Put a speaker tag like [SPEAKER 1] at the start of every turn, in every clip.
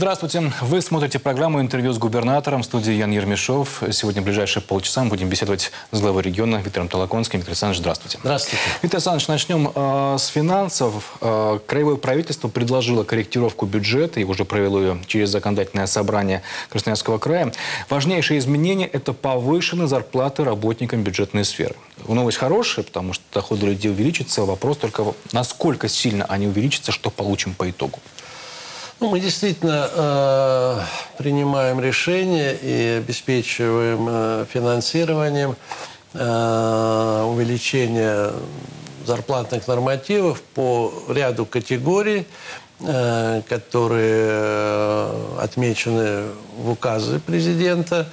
[SPEAKER 1] Здравствуйте. Вы смотрите программу «Интервью с губернатором» в студии Ян Ермешов. Сегодня в ближайшие полчаса мы будем беседовать с главой региона Виктором Толоконским. Виктор Александрович, здравствуйте.
[SPEAKER 2] Здравствуйте.
[SPEAKER 1] Виктор Александрович, начнем э, с финансов. Э, краевое правительство предложило корректировку бюджета и уже провело ее через законодательное собрание Красноярского края. Важнейшее изменение – это повышенные зарплаты работникам бюджетной сферы. Новость хорошая, потому что доходы людей увеличатся. Вопрос только, насколько сильно они увеличатся, что получим по итогу.
[SPEAKER 2] Ну, мы действительно э, принимаем решения и обеспечиваем э, финансированием э, увеличение зарплатных нормативов по ряду категорий, э, которые э, отмечены в указе президента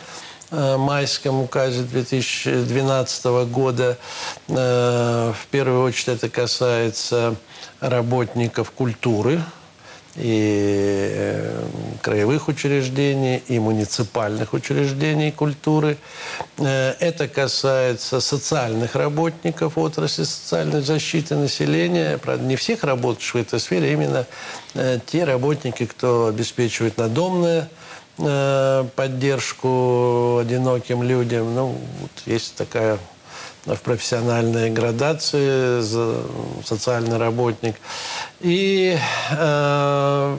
[SPEAKER 2] э, майском указе 2012 года. Э, в первую очередь это касается работников культуры, и э, краевых учреждений, и муниципальных учреждений культуры. Э, это касается социальных работников отрасли социальной защиты населения. Правда, не всех работающих в этой сфере, а именно э, те работники, кто обеспечивает надомное поддержку одиноким людям. Ну, вот есть такая в профессиональной градации, социальный работник. И э,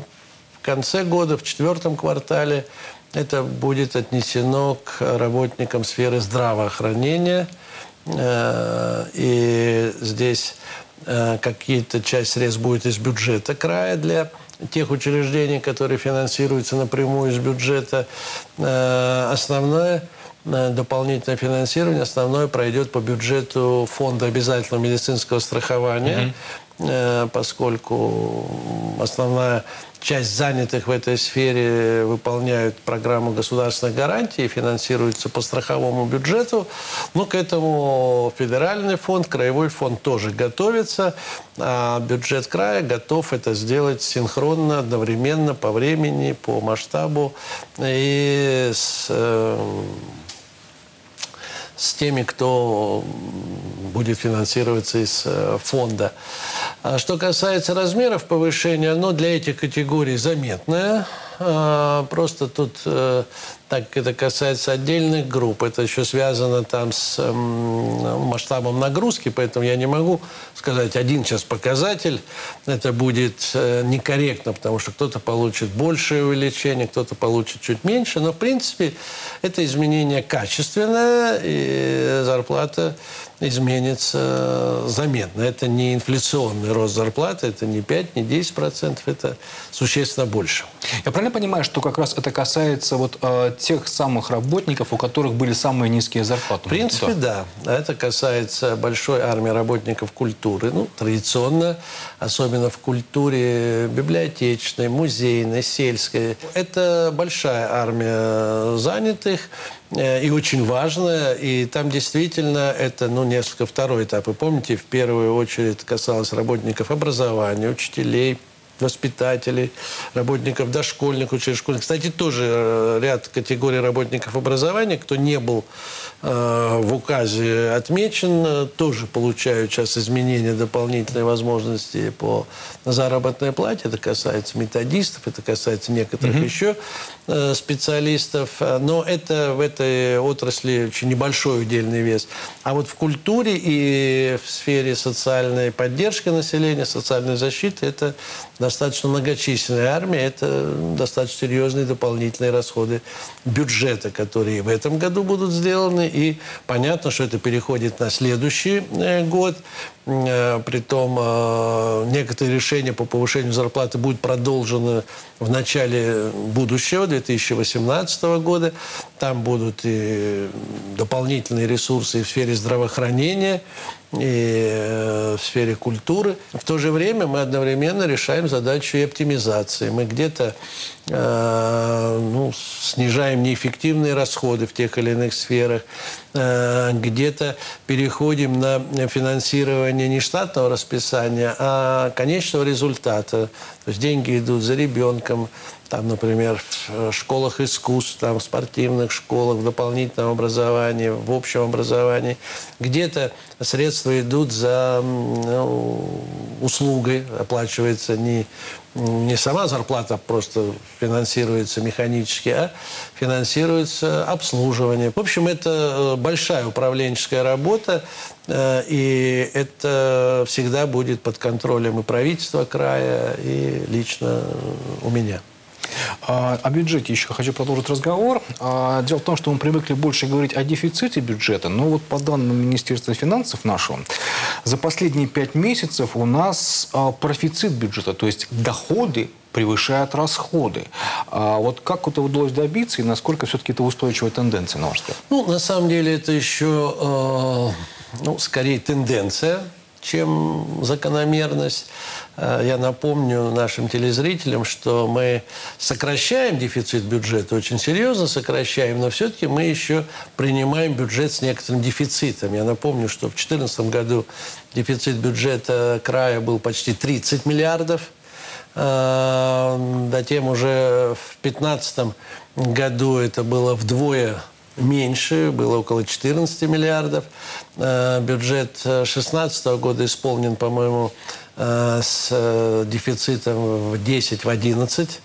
[SPEAKER 2] в конце года, в четвертом квартале, это будет отнесено к работникам сферы здравоохранения. Э, и здесь э, какие-то часть средств будет из бюджета края для тех учреждений, которые финансируются напрямую из бюджета. Э, основное – дополнительное финансирование основное пройдет по бюджету фонда обязательного медицинского страхования, mm-hmm. поскольку основная часть занятых в этой сфере выполняют программу государственных гарантий и финансируются по страховому бюджету. Но к этому федеральный фонд, краевой фонд тоже готовится. А бюджет края готов это сделать синхронно, одновременно, по времени, по масштабу и с э, с теми, кто будет финансироваться из э, фонда. А что касается размеров повышения, оно для этих категорий заметное. А, просто тут э, так это касается отдельных групп. Это еще связано там с масштабом нагрузки, поэтому я не могу сказать один сейчас показатель. Это будет э, некорректно, потому что кто-то получит большее увеличение, кто-то получит чуть меньше. Но, в принципе, это изменение качественное, и зарплата изменится заметно. Это не инфляционный рост зарплаты, это не 5, не 10 процентов, это существенно больше.
[SPEAKER 1] Я правильно понимаю, что как раз это касается вот э, тех самых работников, у которых были самые низкие зарплаты?
[SPEAKER 2] В принципе, да. да. Это касается большой армии работников культуры. Ну, традиционно, особенно в культуре библиотечной, музейной, сельской. Это большая армия занятых, и очень важно. И там действительно это ну, несколько второй этап. Вы помните, в первую очередь касалось работников образования, учителей, воспитателей, работников дошкольных учреждений. Школьных. Кстати, тоже э, ряд категорий работников образования, кто не был э, в указе отмечен, тоже получают сейчас изменения, дополнительные возможности по заработной плате. Это касается методистов, это касается некоторых mm-hmm. еще э, специалистов. Но это в этой отрасли очень небольшой удельный вес. А вот в культуре и в сфере социальной поддержки населения, социальной защиты это достаточно многочисленная армия, это достаточно серьезные дополнительные расходы бюджета, которые в этом году будут сделаны. И понятно, что это переходит на следующий э, год. Э, притом э, некоторые решения по повышению зарплаты будут продолжены в начале будущего, 2018 года. Там будут и дополнительные ресурсы в сфере здравоохранения, и э, в сфере культуры. В то же время мы одновременно решаем задачу и оптимизации. Мы где-то э, ну, снижаем неэффективные расходы в тех или иных сферах, где-то переходим на финансирование не штатного расписания, а конечного результата. То есть деньги идут за ребенком, там, например, в школах искусств, там, в спортивных школах, в дополнительном образовании, в общем образовании. Где-то средства идут за ну, услугой, оплачивается не, не сама зарплата просто финансируется механически, а финансируется обслуживание. В общем, это э, большая управленческая работа, э, и это всегда будет под контролем и правительства края, и лично у меня.
[SPEAKER 1] А, о бюджете еще хочу продолжить разговор. А, дело в том, что мы привыкли больше говорить о дефиците бюджета, но вот по данным Министерства финансов нашего, за последние пять месяцев у нас а, профицит бюджета, то есть доходы превышают расходы. А вот как это удалось добиться и насколько все-таки это устойчивая тенденция, на ваш взгляд?
[SPEAKER 2] Ну, на самом деле это еще, э, ну, скорее тенденция, чем закономерность. Э, я напомню нашим телезрителям, что мы сокращаем дефицит бюджета, очень серьезно сокращаем, но все-таки мы еще принимаем бюджет с некоторым дефицитом. Я напомню, что в 2014 году дефицит бюджета края был почти 30 миллиардов. Э, затем уже в 2015 году это было вдвое меньше, было около 14 миллиардов. Э, бюджет 2016 года исполнен, по-моему, э, с э, дефицитом в 10, в 11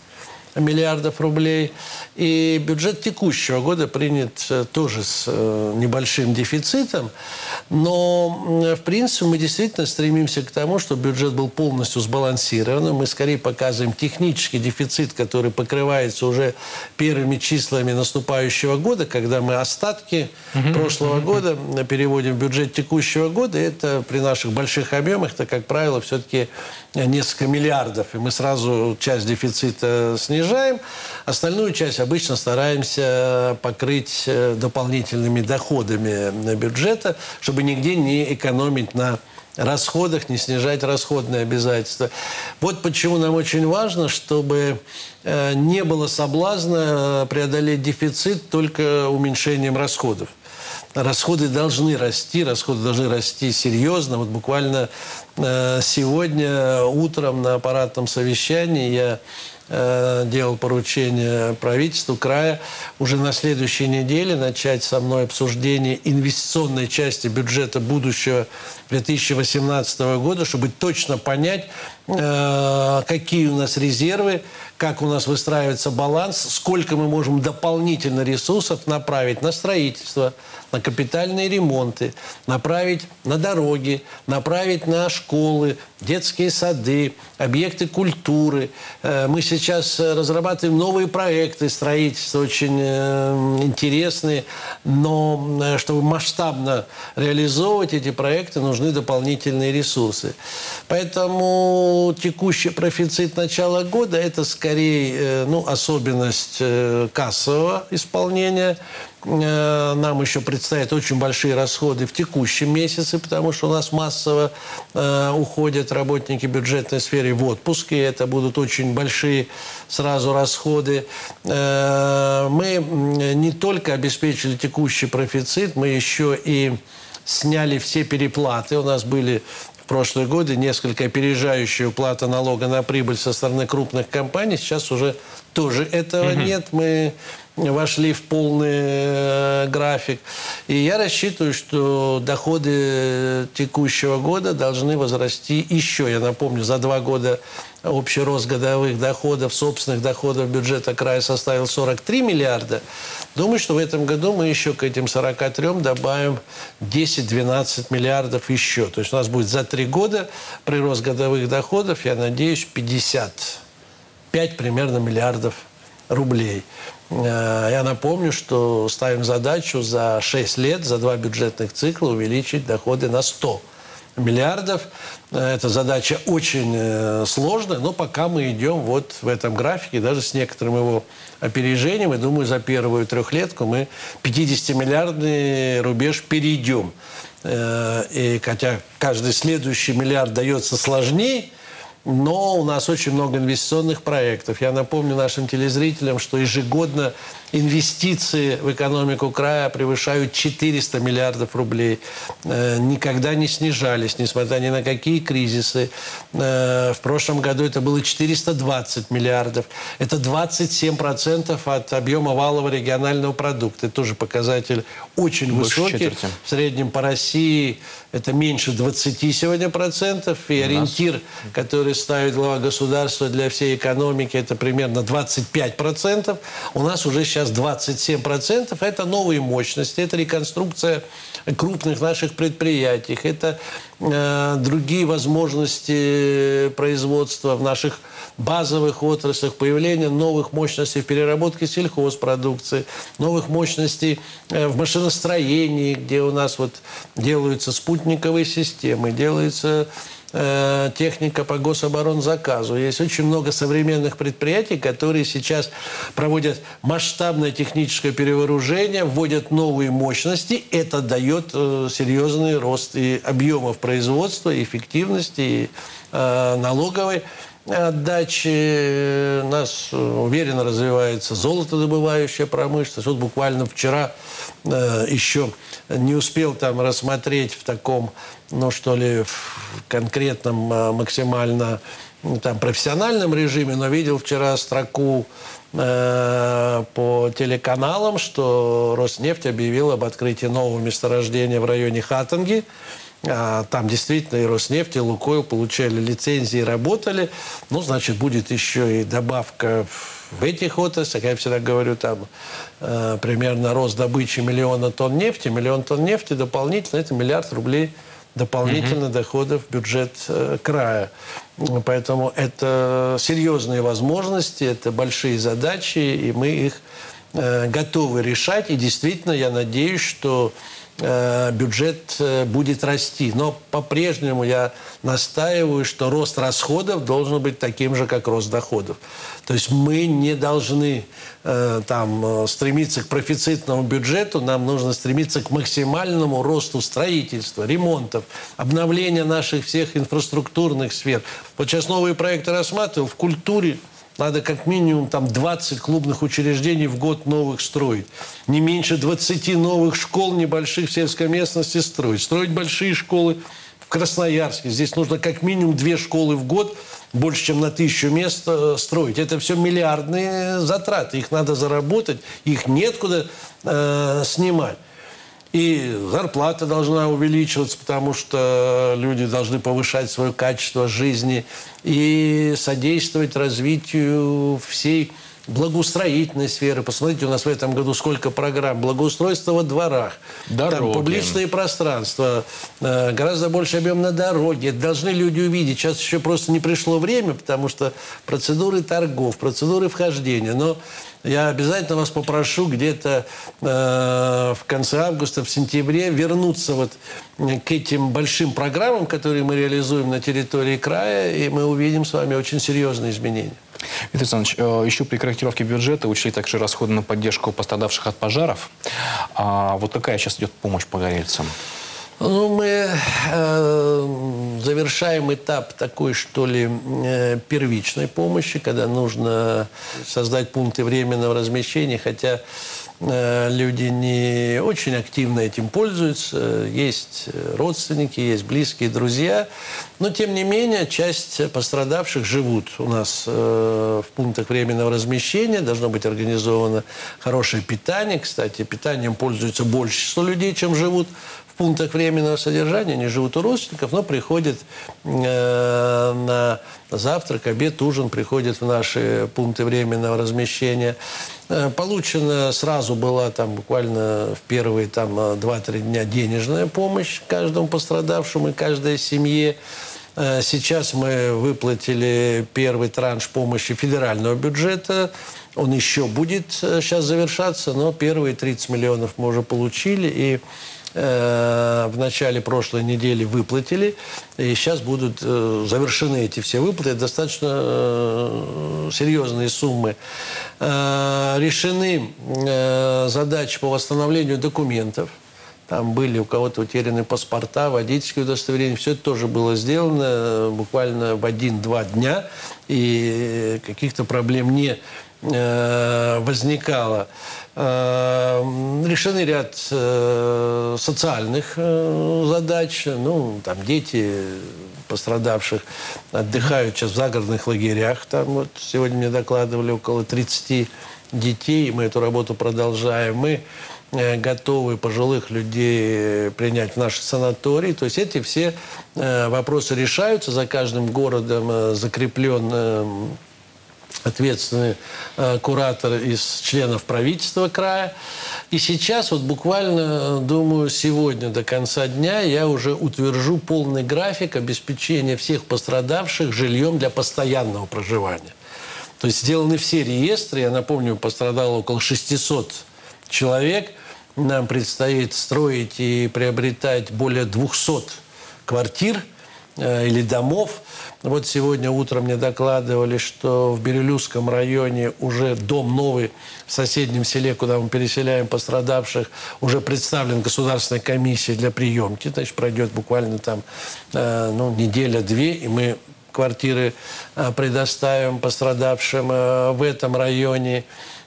[SPEAKER 2] миллиардов рублей. И бюджет текущего года принят э, тоже с э, небольшим дефицитом. Но, в принципе, мы действительно стремимся к тому, чтобы бюджет был полностью сбалансированным. Мы скорее показываем технический дефицит, который покрывается уже первыми числами наступающего года, когда мы остатки угу. прошлого года переводим в бюджет текущего года. Это при наших больших объемах, это, как правило, все-таки несколько миллиардов. И мы сразу часть дефицита снижаем. Остальную часть обычно стараемся покрыть э, дополнительными доходами бюджета, чтобы нигде не экономить на расходах, не снижать расходные обязательства. Вот почему нам очень важно, чтобы э, не было соблазна преодолеть дефицит только уменьшением расходов. Расходы должны расти, расходы должны расти серьезно. Вот буквально э, сегодня утром на аппаратном совещании я Э, делал поручение правительству края. Уже на следующей неделе начать со мной обсуждение инвестиционной части бюджета будущего 2018 года, чтобы точно понять, э, какие у нас резервы, как у нас выстраивается баланс, сколько мы можем дополнительно ресурсов направить на строительство, на капитальные ремонты, направить на дороги, направить на школы, детские сады, объекты культуры. Э, мы сейчас разрабатываем новые проекты строительства, очень э, интересные, но э, чтобы масштабно реализовывать эти проекты, нужны дополнительные ресурсы. Поэтому текущий профицит начала года – это скорее ну, особенность кассового исполнения – Э, нам еще предстоят очень большие расходы в текущем месяце, потому что у нас массово э, уходят работники бюджетной сферы в отпуск, и это будут очень большие сразу расходы. Э, мы не только обеспечили текущий профицит, мы еще и сняли все переплаты. У нас были прошлые годы несколько опережающие уплаты налога на прибыль со стороны крупных компаний. Сейчас уже тоже этого угу. нет. Мы вошли в полный э, график. И я рассчитываю, что доходы текущего года должны возрасти еще. Я напомню, за два года общий рост годовых доходов, собственных доходов бюджета края составил 43 миллиарда. Думаю, что в этом году мы еще к этим 43 добавим 10-12 миллиардов еще. То есть у нас будет за три года прирост годовых доходов, я надеюсь, 55 примерно миллиардов рублей. Э, я напомню, что ставим задачу за 6 лет, за два бюджетных цикла увеличить доходы на 100 миллиардов. Э, эта задача очень э, сложная, но пока мы идем вот в этом графике, даже с некоторым его опережением, и думаю, за первую трехлетку мы 50-миллиардный рубеж перейдем. И хотя каждый следующий миллиард дается сложнее, но у нас очень много инвестиционных проектов. Я напомню нашим телезрителям, что ежегодно инвестиции в экономику края превышают 400 миллиардов рублей. Э, никогда не снижались, несмотря ни на какие кризисы. Э, в прошлом году это было 420 миллиардов. Это 27% от объема валового регионального продукта. Это тоже показатель очень Больше высокий. Четверти. В среднем по России это меньше 20 сегодня процентов. И ориентир, который ставит глава государства для всей экономики, это примерно 25 процентов. У нас уже сейчас 27 процентов. Это новые мощности, это реконструкция крупных наших предприятий, это э, другие возможности производства в наших базовых отраслях, появление новых мощностей в переработке сельхозпродукции, новых мощностей э, в машиностроении, где у нас вот делаются спутниковые системы, делаются э, техника по гособоронзаказу. Есть очень много современных предприятий, которые сейчас проводят масштабное техническое перевооружение, вводят новые мощности. Это дает э, серьезный рост и объемов производства, и эффективности, и э, налоговой отдачи. У нас э, уверенно развивается золотодобывающая промышленность. Вот буквально вчера еще не успел там рассмотреть в таком, ну что ли, в конкретном э, максимально там профессиональном режиме, но видел вчера строку э, по телеканалам, что Роснефть объявил об открытии нового месторождения в районе Хатанги. А, там действительно и Роснефть, и Лукойл получали лицензии и работали. Ну, значит, будет еще и добавка в этих отраслях. Я всегда говорю, там э, примерно рост добычи миллиона тонн нефти. Миллион тонн нефти дополнительно – это миллиард рублей дополнительно угу. доходов в бюджет э, края. Поэтому это серьезные возможности, это большие задачи, и мы их э, готовы решать. И действительно, я надеюсь, что бюджет э, будет расти. Но по-прежнему я настаиваю, что рост расходов должен быть таким же, как рост доходов. То есть мы не должны э, там, стремиться к профицитному бюджету, нам нужно стремиться к максимальному росту строительства, ремонтов, обновления наших всех инфраструктурных сфер. Вот сейчас новые проекты рассматривал в культуре, надо как минимум там 20 клубных учреждений в год новых строить. Не меньше 20 новых школ небольших в сельской местности строить. Строить большие школы в Красноярске. Здесь нужно как минимум две школы в год, больше, чем на тысячу мест э, строить. Это все миллиардные затраты. Их надо заработать, их нет куда э, снимать. И зарплата должна увеличиваться, потому что люди должны повышать свое качество жизни и содействовать развитию всей благоустроительной сферы. Посмотрите, у нас в этом году сколько программ. Благоустройство во дворах. Дороги. Там публичные пространства. Э, гораздо больше объем на дороге. Должны люди увидеть. Сейчас еще просто не пришло время, потому что процедуры торгов, процедуры вхождения. Но я обязательно вас попрошу где-то э, в конце августа, в сентябре вернуться вот к этим большим программам, которые мы реализуем на территории края, и мы увидим с вами очень серьезные изменения.
[SPEAKER 1] Виктор Александрович, э, еще при корректировке бюджета учли также расходы на поддержку пострадавших от пожаров. А вот какая сейчас идет помощь по горельцам?
[SPEAKER 2] Ну, мы э, завершаем этап такой, что ли, э, первичной помощи, когда нужно создать пункты временного размещения, хотя люди не очень активно этим пользуются. Есть родственники, есть близкие, друзья. Но, тем не менее, часть пострадавших живут у нас э, в пунктах временного размещения. Должно быть организовано хорошее питание. Кстати, питанием пользуется больше людей, чем живут в пунктах временного содержания, они живут у родственников, но приходят э, на завтрак, обед, ужин, приходят в наши пункты временного размещения. Э, получена сразу была там буквально в первые там 2-3 дня денежная помощь каждому пострадавшему и каждой семье. Э, сейчас мы выплатили первый транш помощи федерального бюджета. Он еще будет сейчас завершаться, но первые 30 миллионов мы уже получили. И Э, в начале прошлой недели выплатили. И сейчас будут э, завершены эти все выплаты. достаточно э, серьезные суммы. Решены задачи по восстановлению документов. там были у кого-то утеряны паспорта, водительские удостоверения. Все это тоже было сделано буквально в один-два дня, и каких-то проблем не возникало. Э, решены ряд э, социальных э, задач. Ну, там дети пострадавших отдыхают сейчас в загородных лагерях. Там вот сегодня мне докладывали около 30 детей. Мы эту работу продолжаем. Мы готовы пожилых людей принять в наши санатории. То есть эти все вопросы решаются. За каждым городом закреплен ответственный э, куратор из членов правительства края. И сейчас, вот буквально, думаю, сегодня до конца дня я уже утвержу полный график обеспечения всех пострадавших жильем для постоянного проживания. То есть сделаны все реестры. Я напомню, пострадало около 600 человек. Нам предстоит строить и приобретать более 200 квартир э, или домов. Вот сегодня утром мне докладывали, что в Бирюлюзском районе уже дом новый в соседнем селе, куда мы переселяем пострадавших, уже представлен государственной комиссией для приемки. Значит, пройдет буквально там э, ну, неделя-две, и мы квартиры э, предоставим пострадавшим э, в этом районе.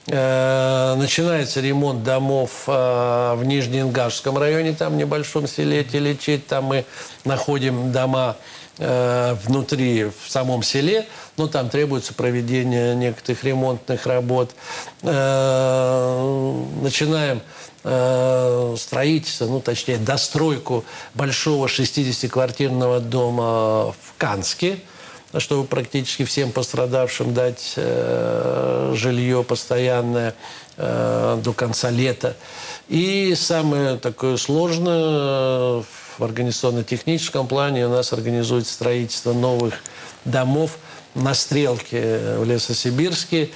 [SPEAKER 2] Э, начинается ремонт домов э, в Нижнеингашском районе, там в небольшом селе Телечить. Там мы находим дома Э, внутри, в самом селе, но там требуется проведение некоторых ремонтных работ. Начинаем строительство, ну, точнее, достройку большого 60-квартирного дома в Канске, чтобы практически всем пострадавшим дать жилье постоянное до конца лета. И самое такое сложное в организационно-техническом плане у нас организует строительство новых домов на Стрелке в Лесосибирске.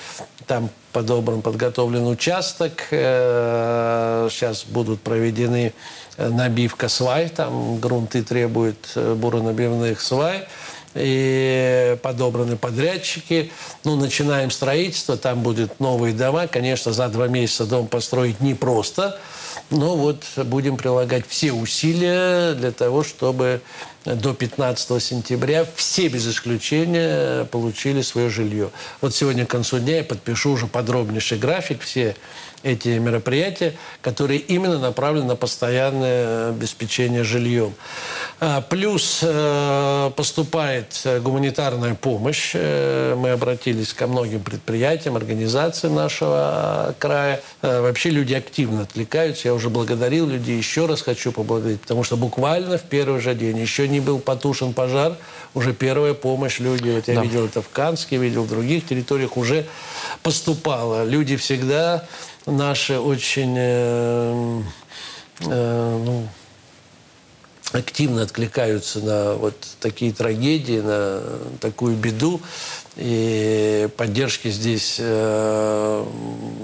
[SPEAKER 2] Там подобран, подготовлен участок. Э, сейчас будут проведены э, набивка свай. Там грунты требуют э, буронабивных свай и подобраны подрядчики. Ну, начинаем строительство, там будут новые дома. Конечно, за два месяца дом построить непросто, но вот будем прилагать все усилия для того, чтобы до 15 сентября все без исключения получили свое жилье. Вот сегодня к концу дня я подпишу уже подробнейший график, все эти мероприятия, которые именно направлены на постоянное обеспечение жильем. А, плюс э, поступает гуманитарная помощь. Э, мы обратились ко многим предприятиям, организациям нашего края. Э, вообще люди активно отвлекаются. Я уже благодарил людей, еще раз хочу поблагодарить, потому что буквально в первый же день, еще не был потушен пожар, уже первая помощь люди, вот я да. видел это в Канске, видел в других территориях, уже поступала. Люди всегда наши очень э, э, ну, активно откликаются на вот такие трагедии, на такую беду. И поддержки здесь, э,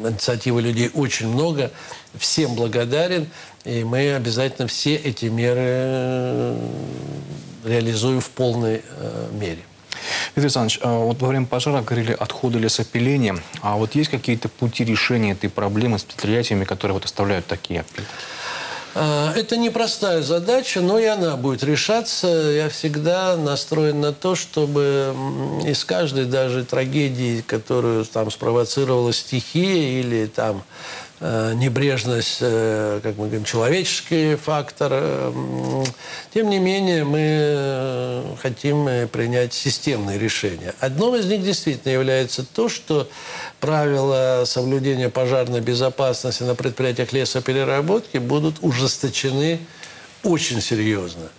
[SPEAKER 2] инициативы людей очень много. Всем благодарен. И мы обязательно все эти меры э, реализуем в полной э, мере.
[SPEAKER 1] Виктор Александрович, а вот во время пожара горели отходы лесопиления. А вот есть какие-то пути решения этой проблемы с предприятиями, которые вот оставляют такие отпилки?
[SPEAKER 2] А, это непростая задача, но и она будет решаться. Я всегда настроен на то, чтобы из каждой даже трагедии, которую там спровоцировала стихия или там небрежность, э, как мы говорим, человеческий фактор. Э, тем не менее, мы хотим принять системные решения. Одно из них действительно является то, что правила соблюдения пожарной безопасности на предприятиях лесопереработки будут ужесточены очень серьезно.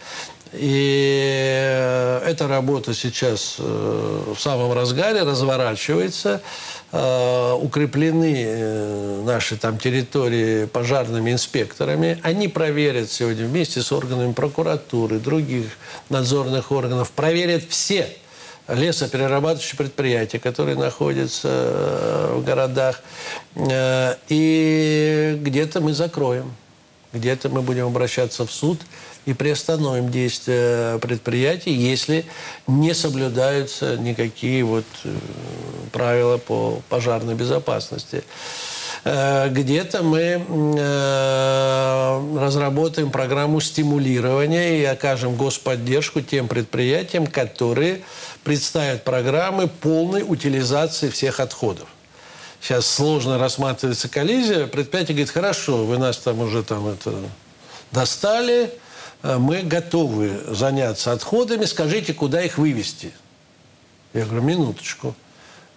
[SPEAKER 2] И эта работа сейчас в самом разгаре разворачивается. Э, укреплены э, наши там территории пожарными инспекторами. Они проверят сегодня вместе с органами прокуратуры, других надзорных органов, проверят все лесоперерабатывающие предприятия, которые находятся э, в городах. И где-то мы закроем, где-то мы будем обращаться в суд – и приостановим действия предприятий, если не соблюдаются никакие вот э, правила по пожарной безопасности. Э, где-то мы э, разработаем программу стимулирования и окажем господдержку тем предприятиям, которые представят программы полной утилизации всех отходов. Сейчас сложно рассматривается коллизия. Предприятие говорит, хорошо, вы нас там уже там это достали, мы готовы заняться отходами, скажите, куда их вывести. Я говорю, минуточку.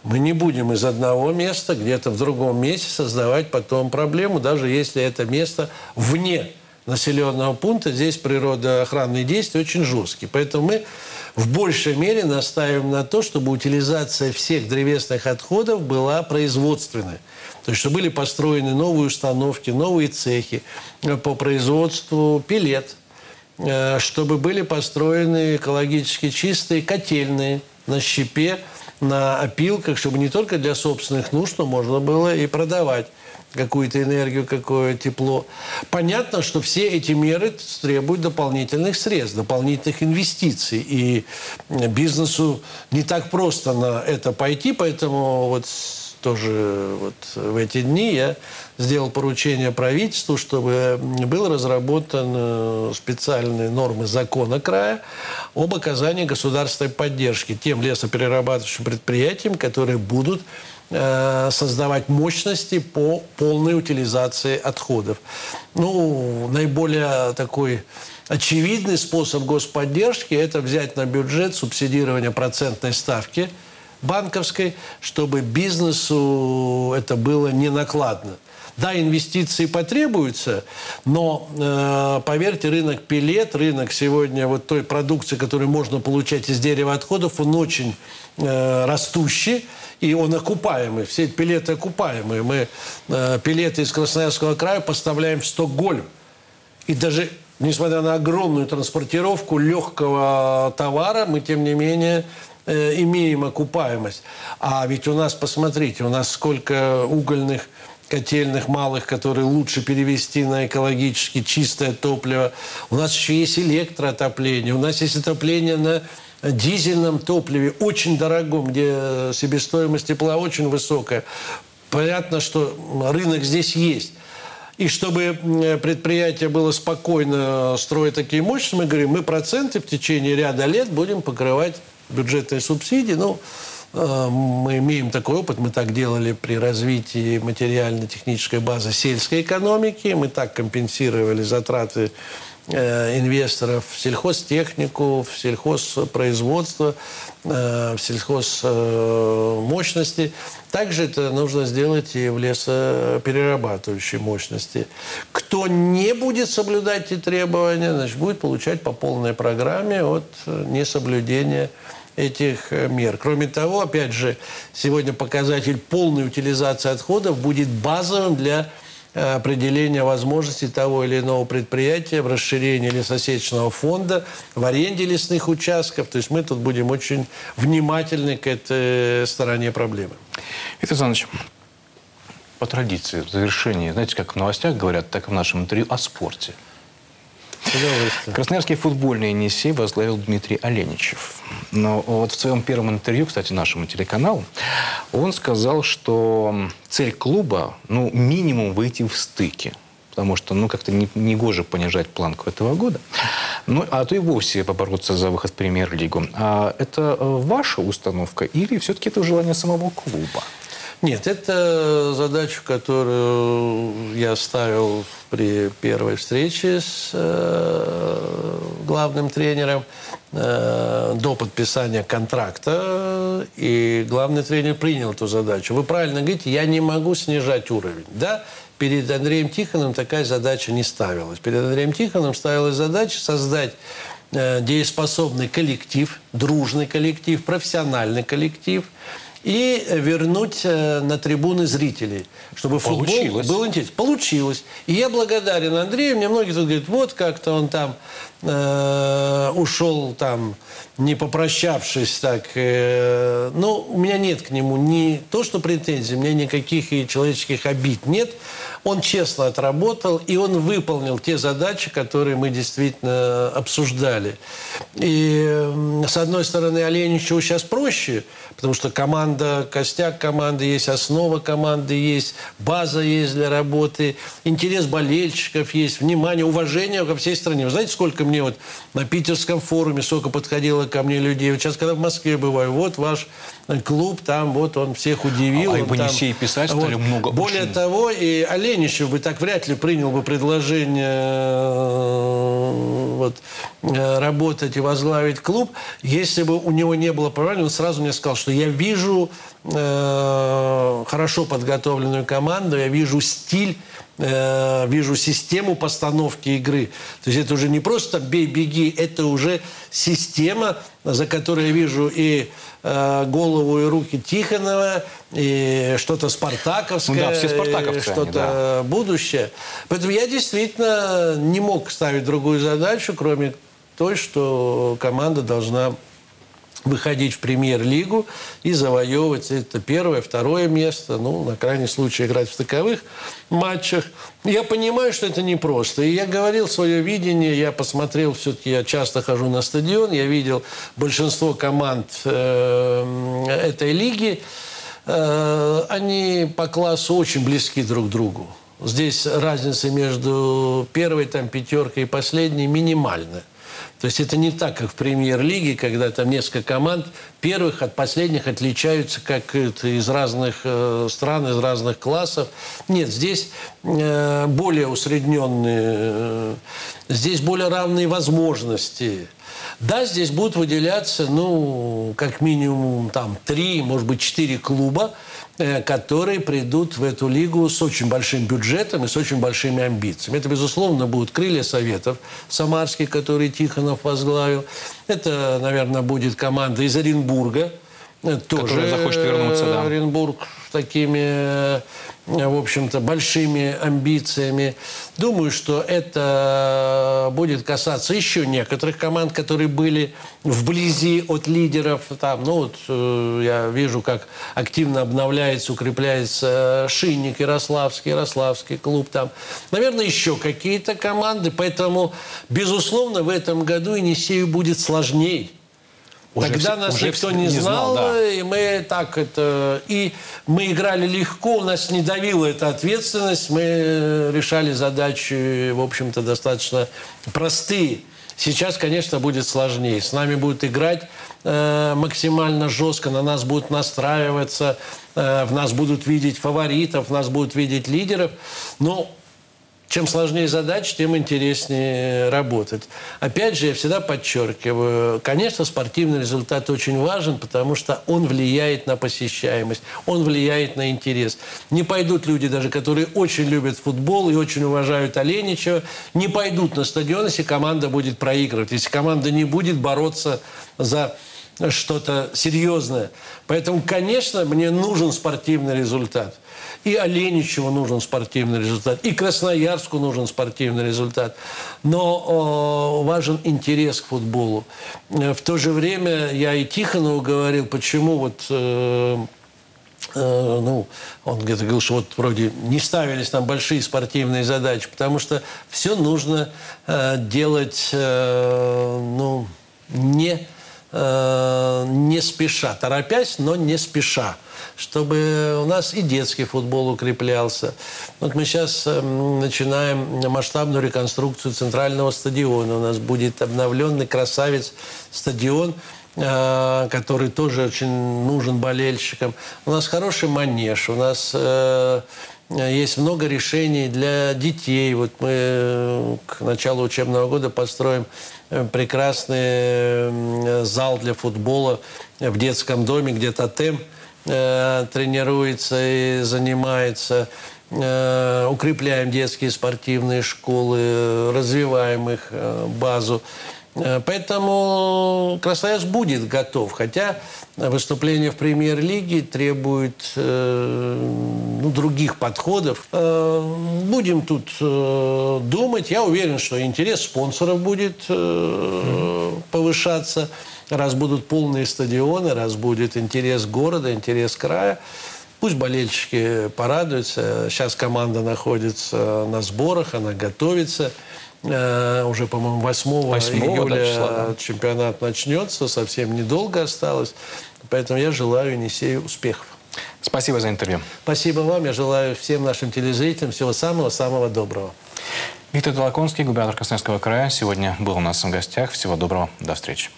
[SPEAKER 2] Мы не будем из одного места где-то в другом месте создавать потом проблему, даже если это место вне населенного пункта. Здесь природоохранные действия очень жесткие. Поэтому мы в большей мере настаиваем на то, чтобы утилизация всех древесных отходов была производственной. То есть, чтобы были построены новые установки, новые цехи по производству пилет, э, чтобы были построены экологически чистые котельные на щепе, на опилках, чтобы не только для собственных нужд, но можно было и продавать какую-то энергию, какое тепло. Понятно, что все эти меры требуют дополнительных средств, дополнительных инвестиций. И бизнесу не так просто на это пойти, поэтому вот тоже вот в эти дни я сделал поручение правительству, чтобы был разработан э, специальные нормы закона края об оказании государственной поддержки тем лесоперерабатывающим предприятиям, которые будут э, создавать мощности по полной утилизации отходов. Ну, наиболее такой очевидный способ господдержки – это взять на бюджет субсидирование процентной ставки банковской, чтобы бизнесу это было не накладно. Да, инвестиции потребуются, но, э, поверьте, рынок пилет, рынок сегодня вот той продукции, которую можно получать из дерева отходов, он очень э, растущий, и он окупаемый. Все эти пилеты окупаемые. Мы э, пилеты из Красноярского края поставляем в Стокгольм. И даже несмотря на огромную транспортировку легкого товара, мы, тем не менее, э, имеем окупаемость. А ведь у нас, посмотрите, у нас сколько угольных котельных малых, которые лучше перевести на экологически чистое топливо. У нас еще есть электроотопление, у нас есть отопление на дизельном топливе, очень дорогом, где себестоимость тепла очень высокая. Понятно, что рынок здесь есть. И чтобы предприятие было спокойно строить такие мощности, мы говорим, мы проценты в течение ряда лет будем покрывать бюджетные субсидии. Ну, Э, мы имеем такой опыт, мы так делали при развитии материально-технической базы сельской экономики, мы так компенсировали затраты э, инвесторов в сельхозтехнику, в сельхозпроизводство, э, в сельхозмощности. Также это нужно сделать и в лесоперерабатывающей мощности. Кто не будет соблюдать эти требования, значит, будет получать по полной программе от несоблюдения этих э, мер. Кроме того, опять же, сегодня показатель полной утилизации отходов будет базовым для э, определения возможностей того или иного предприятия в расширении лесосечного фонда, в аренде лесных участков. То есть мы тут будем очень внимательны к этой стороне проблемы.
[SPEAKER 1] Виктор Александрович, по традиции, в завершении, знаете, как в новостях говорят, так и в нашем интервью о спорте. Красноярский футбольный Енисей возглавил Дмитрий Оленичев. Но вот в своем первом интервью, кстати, нашему телеканалу, он сказал, что цель клуба, ну, минимум выйти в стыки потому что, ну, как-то не, не понижать планку этого года. Ну, а то и вовсе побороться за выход в премьер-лигу. А это э, ваша установка или все-таки это желание самого клуба?
[SPEAKER 2] Нет, это задачу, которую я ставил при первой встрече с э, главным тренером э, до подписания контракта, и главный тренер принял эту задачу. Вы правильно говорите, я не могу снижать уровень. Да, перед Андреем Тихоном такая задача не ставилась. Перед Андреем Тихоном ставилась задача создать э, дееспособный коллектив, дружный коллектив, профессиональный коллектив – и вернуть э, на трибуны зрителей, чтобы футбол был интересен. Получилось. И я благодарен Андрею. Мне многие тут говорят, вот как-то он там э, ушел там, не попрощавшись так. Э, но у меня нет к нему ни то, что претензий, у меня никаких и человеческих обид нет. Он честно отработал, и он выполнил те задачи, которые мы действительно обсуждали. И, с одной стороны, Оленичеву сейчас проще, потому что команда, костяк команды есть, основа команды есть, база есть для работы, интерес болельщиков есть, внимание, уважение ко всей стране. Вы знаете, сколько мне вот на питерском форуме, сколько подходило ко мне людей. Вот сейчас, когда в Москве бываю, вот ваш клуб, там вот он всех удивил.
[SPEAKER 1] А
[SPEAKER 2] и
[SPEAKER 1] Бонисей писать стали вот. много.
[SPEAKER 2] Более очень. того, и Оленичев бы так вряд ли принял бы предложение э, вот, э, работать и возглавить клуб, если бы у него не было права, он сразу мне сказал, что я вижу э, хорошо подготовленную команду, я вижу стиль э, вижу систему постановки игры. То есть это уже не просто бей, беги, это уже система, за которой я вижу и э, голову и руки Тихонова, и что-то спартаковское, ну, да, все что-то да. будущее. Поэтому я действительно не мог ставить другую задачу, кроме той, что команда должна выходить в премьер-лигу и завоевывать это первое, второе место, ну, на крайний случай играть в таковых матчах. Я понимаю, что это непросто. И я говорил свое видение, я посмотрел, все-таки я часто хожу на стадион, я видел большинство команд э, этой лиги, э, они по классу очень близки друг к другу. Здесь разница между первой там, пятеркой и последней минимальная. То есть это не так, как в премьер-лиге, когда там несколько команд первых от последних отличаются как из разных э, стран, из разных классов. Нет, здесь э, более усредненные, э, здесь более равные возможности. Да, здесь будут выделяться, ну, как минимум, там, три, может быть, четыре клуба, которые придут в эту лигу с очень большим бюджетом и с очень большими амбициями. Это, безусловно, будут крылья Советов Самарский, который Тихонов возглавил. Это, наверное, будет команда из Оренбурга.
[SPEAKER 1] Э, тоже Которая захочет вернуться, да.
[SPEAKER 2] Оренбург такими Э, в общем-то, большими амбициями. Думаю, что это будет касаться еще некоторых команд, которые были вблизи от лидеров. Там, ну, вот, э, я вижу, как активно обновляется, укрепляется Шинник, Ярославский, Ярославский клуб. Там. Наверное, еще какие-то команды. Поэтому, безусловно, в этом году Енисею будет сложнее уже Тогда нас уже никто не, не знал, знал да. и мы так это... И мы играли легко, у нас не давила эта ответственность, мы решали задачи, в общем-то, достаточно простые. Сейчас, конечно, будет сложнее. С нами будут играть э, максимально жестко, на нас будут настраиваться, э, в нас будут видеть фаворитов, в нас будут видеть лидеров. Но чем сложнее задача, тем интереснее работать. Опять же, я всегда подчеркиваю, конечно, спортивный результат очень важен, потому что он влияет на посещаемость, он влияет на интерес. Не пойдут люди, даже которые очень любят футбол и очень уважают Оленичева, не пойдут на стадион, если команда будет проигрывать, если команда не будет бороться за что-то серьезное. Поэтому, конечно, мне нужен спортивный результат. И Оленичеву нужен спортивный результат, и Красноярску нужен спортивный результат. Но э, важен интерес к футболу. Э, в то же время я и Тихонову говорил, почему вот... Э, э, ну, он где-то говорил, что вот вроде не ставились там большие спортивные задачи, потому что все нужно э, делать, э, ну, не, э, не спеша, торопясь, но не спеша чтобы у нас и детский футбол укреплялся. Вот мы сейчас эм, начинаем масштабную реконструкцию центрального стадиона. У нас будет обновленный красавец стадион, э, который тоже очень нужен болельщикам. У нас хороший манеж, у нас э, есть много решений для детей. Вот мы э, к началу учебного года построим прекрасный зал для футбола в детском доме, где тотем – Э, тренируется и занимается. Э, укрепляем детские спортивные школы, развиваем их э, базу. Поэтому Красноярск будет готов. Хотя выступление в премьер-лиге требует ну, других подходов. Будем тут думать. Я уверен, что интерес спонсоров будет повышаться раз будут полные стадионы, раз будет интерес города, интерес края. Пусть болельщики порадуются. Сейчас команда находится на сборах, она готовится. Э, уже, по-моему, 8,
[SPEAKER 1] 8
[SPEAKER 2] июля
[SPEAKER 1] числа, да.
[SPEAKER 2] чемпионат начнется, совсем недолго осталось. Поэтому я желаю Енисею успехов.
[SPEAKER 1] Спасибо за интервью.
[SPEAKER 2] Спасибо вам. Я желаю всем нашим телезрителям всего самого-самого доброго.
[SPEAKER 1] Виктор Толоконский, губернатор Красноярского края, сегодня был у нас в гостях. Всего доброго. До встречи.